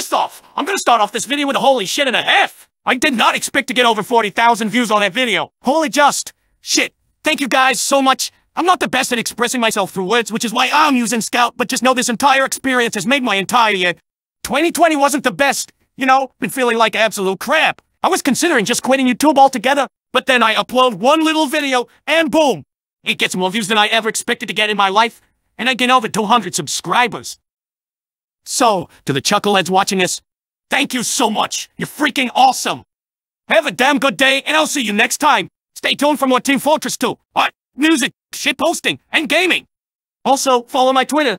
First off, I'm gonna start off this video with a holy shit and a half. I did not expect to get over 40,000 views on that video. Holy just. Shit. Thank you guys so much. I'm not the best at expressing myself through words, which is why I'm using Scout, but just know this entire experience has made my entire year. 2020 wasn't the best. You know, been feeling like absolute crap. I was considering just quitting YouTube altogether, but then I upload one little video, and boom! It gets more views than I ever expected to get in my life, and I get over 200 subscribers. So, to the chuckleheads watching us, thank you so much. You're freaking awesome. Have a damn good day, and I'll see you next time. Stay tuned for more Team Fortress 2. Art, music, shit posting, and gaming. Also, follow my Twitter